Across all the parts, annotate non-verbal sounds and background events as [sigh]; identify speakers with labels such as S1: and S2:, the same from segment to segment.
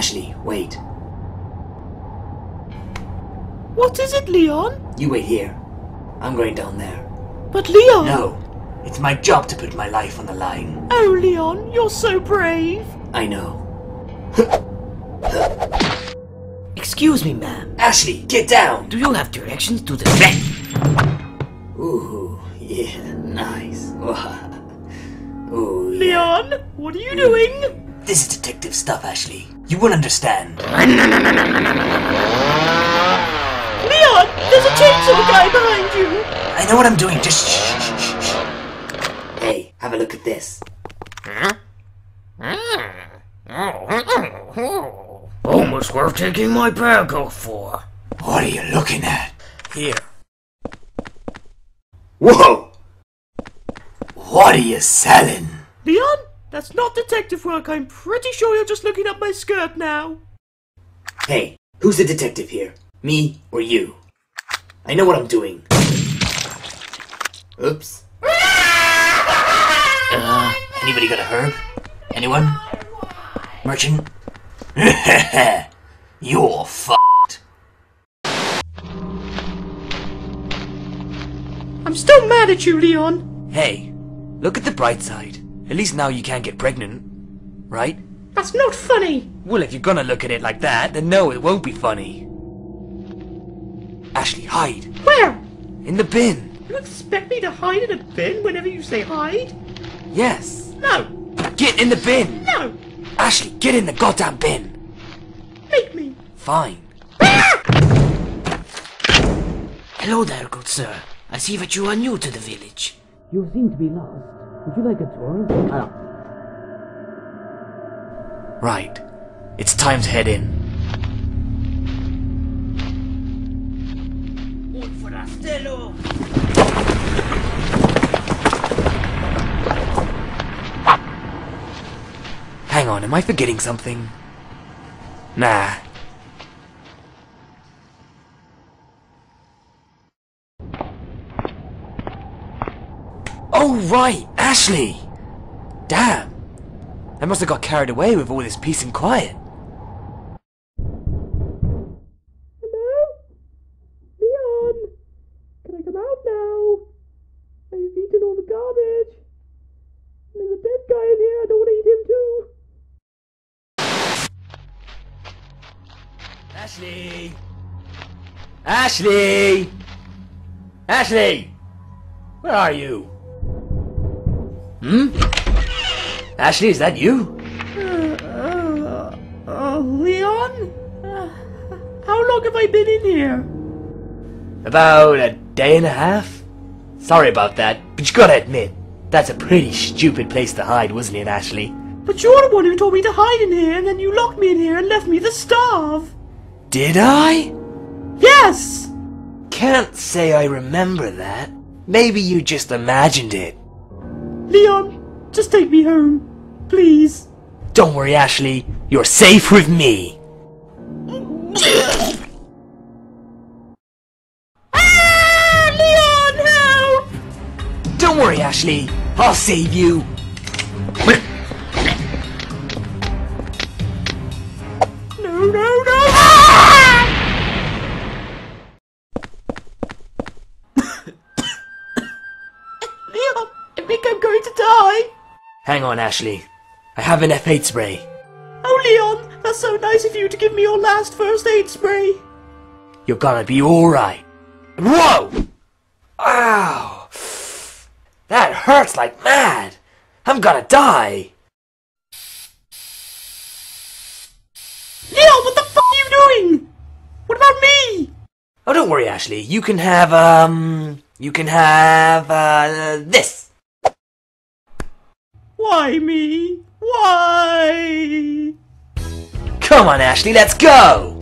S1: Ashley, wait.
S2: What is it, Leon?
S1: You wait here. I'm going down there.
S2: But Leon!
S1: No. It's my job to put my life on the line.
S2: Oh, Leon, you're so brave.
S1: I know. [laughs]
S3: Excuse me, ma'am.
S1: Ashley, get down!
S3: Do you have directions to the vet?
S1: Ooh, yeah, nice. [laughs] Ooh, yeah.
S2: Leon, what are you doing?
S1: This is detective stuff, Ashley. You won't understand.
S2: Leon, there's a chainsaw guy behind you.
S1: I know what I'm doing, just shh, shh, shh, shh. Hey, have a look at this.
S3: Almost worth taking my bag off for.
S1: What are you looking at?
S3: Here.
S1: Whoa! What are you selling?
S2: Leon, that's not detective work. I'm pretty sure you're just looking up my skirt now.
S1: Hey, who's the detective here? Me or you? I know what I'm doing. Oops. [laughs] Uh, anybody got a herb? Anyone? Merchant? [laughs] You're fucked.
S2: I'm still mad at you, Leon.
S1: Hey, look at the bright side. At least now you can't get pregnant. Right?
S2: That's not funny.
S1: Well, if you're gonna look at it like that, then no, it won't be funny. Ashley, hide.
S2: Where?
S1: In the bin.
S2: You expect me to hide in a bin whenever you say hide?
S1: Yes.
S2: No,
S1: Get in the bin.
S2: no,
S1: Ashley, get in the goddamn bin.
S2: make me.
S1: Fine. Ah!
S3: Hello there, good sir. I see that you are new to the village. You seem to be lost. Would you like a tour? Ah.
S1: Right. It's time to head in. Hang on, am I forgetting something? Nah. Oh, right! Ashley! Damn! I must have got carried away with all this peace and quiet.
S2: Hello? Leon? Can I come out now? I've eaten all the garbage. There's a dead guy in here. I don't want to eat him too.
S1: Ashley! Ashley! Ashley! Where are you? Hmm? Ashley, is that you?
S2: Uh, uh, Leon? Uh, how long have I been in here?
S1: About a day and a half? Sorry about that, but you gotta admit, that's a pretty stupid place to hide, wasn't it, Ashley?
S2: But you're the one who told me to hide in here, and then you locked me in here and left me to starve.
S1: Did I?
S2: Yes!
S1: Can't say I remember that. Maybe you just imagined it.
S2: Leon, just take me home. Please.
S1: Don't worry, Ashley. You're safe with me.
S2: Ah! Leon, help!
S1: Don't worry, Ashley. I'll save you.
S2: Going to die.
S1: Hang on, Ashley. I have an first aid spray.
S2: Oh, Leon, that's so nice of you to give me your last first aid spray.
S1: You're gonna be alright. Whoa! Ow! That hurts like mad! I'm gonna die!
S2: Leon, what the fuck are you doing? What about me?
S1: Oh, don't worry, Ashley. You can have, um. You can have, uh, this.
S2: Why me? Why?
S1: Come on, Ashley, let's go!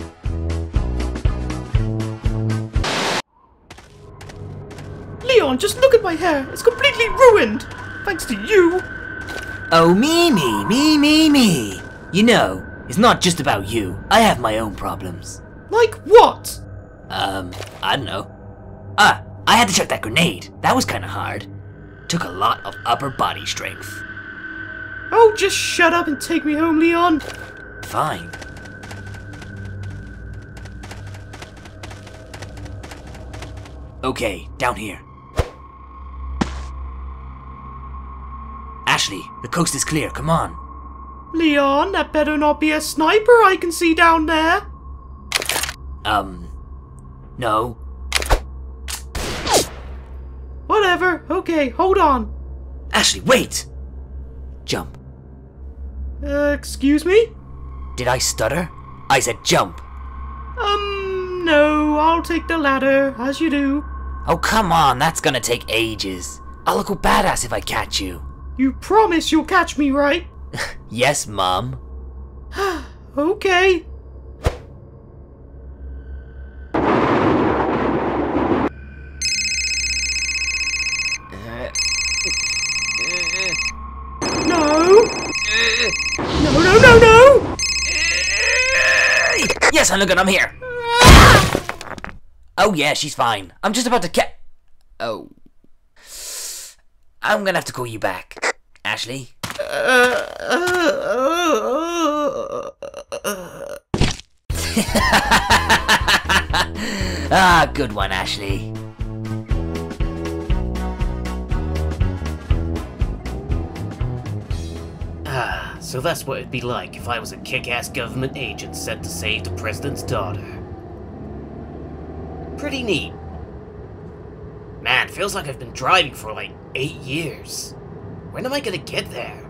S2: Leon, just look at my hair. It's completely ruined. Thanks to you.
S3: Oh, me, me, me, me, me. You know, it's not just about you. I have my own problems.
S2: Like what?
S3: Um, I don't know. Ah, I had to chuck that grenade. That was kinda hard. Took a lot of upper body strength.
S2: Oh, just shut up and take me home, Leon!
S1: Fine. Okay, down here. Ashley, the coast is clear, come on.
S2: Leon, that better not be a sniper I can see down there.
S1: Um, no.
S2: Whatever, okay, hold on.
S1: Ashley, wait! Jump.
S2: Uh, excuse me?
S1: Did I stutter? I said jump.
S2: Um, no, I'll take the ladder, as you do.
S1: Oh, come on, that's gonna take ages. I'll look a badass if I catch you.
S2: You promise you'll catch me, right? [laughs]
S1: Yes, Mom. [sighs]
S2: Okay.
S1: Yes, Hunnigan, I'm here. Oh, yeah, she's fine. I'm just about to ca- Oh. I'm gonna have to call you back. Ashley? [laughs] ah, good one, Ashley.
S3: So that's what it'd be like if I was a kick-ass government agent sent to save the president's daughter. Pretty neat. Man, feels like I've been driving for like eight years. When am I gonna get there?